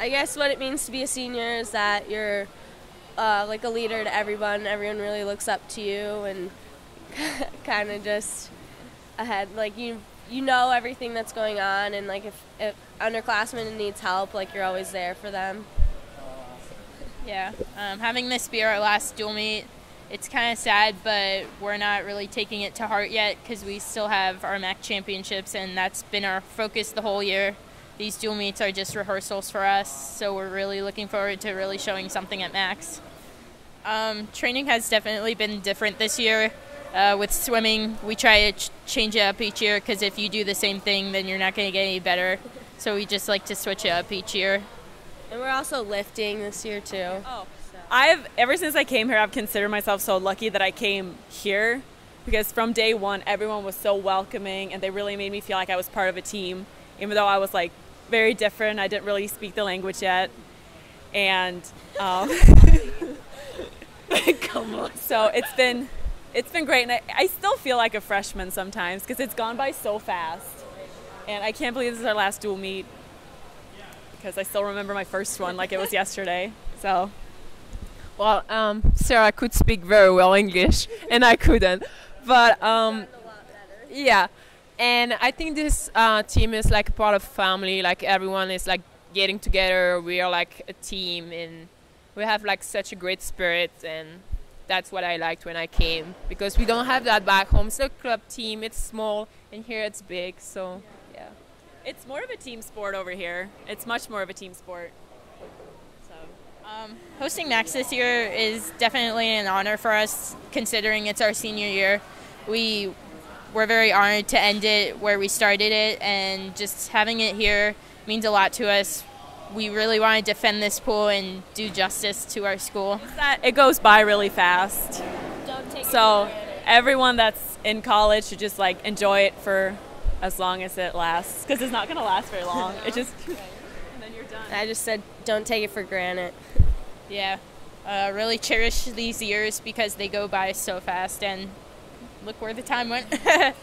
I guess what it means to be a senior is that you're uh, like a leader to everyone. Everyone really looks up to you and kind of just ahead. Like you, you know everything that's going on, and like if, if underclassmen needs help, like you're always there for them. Yeah, um, having this be our last dual meet, it's kind of sad, but we're not really taking it to heart yet because we still have our MAC championships, and that's been our focus the whole year. These dual meets are just rehearsals for us, so we're really looking forward to really showing something at MACs. Um, training has definitely been different this year. Uh, with swimming, we try to ch- change it up each year because if you do the same thing, then you're not going to get any better. So we just like to switch it up each year. And we're also lifting this year too. Oh, I've ever since I came here, I've considered myself so lucky that I came here because from day one, everyone was so welcoming and they really made me feel like I was part of a team, even though I was like very different. I didn't really speak the language yet, and um, come on. So it's been it's been great, and I, I still feel like a freshman sometimes because it's gone by so fast, and I can't believe this is our last dual meet because I still remember my first one like it was yesterday. So. Well, um, Sara could speak very well English, and I couldn't. But um, yeah, and I think this uh, team is like part of family. Like everyone is like getting together. We are like a team, and we have like such a great spirit, and that's what I liked when I came because we don't have that back home. It's a club team. It's small, and here it's big. So yeah, it's more of a team sport over here. It's much more of a team sport. Um, hosting MACs this year is definitely an honor for us, considering it's our senior year. We were very honored to end it where we started it, and just having it here means a lot to us. We really want to defend this pool and do justice to our school. That it goes by really fast. so everyone that's in college should just like enjoy it for as long as it lasts, because it's not going to last very long. It just I just said, don't take it for granted. Yeah. Uh, really cherish these years because they go by so fast, and look where the time went.